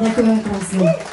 ワクワクで。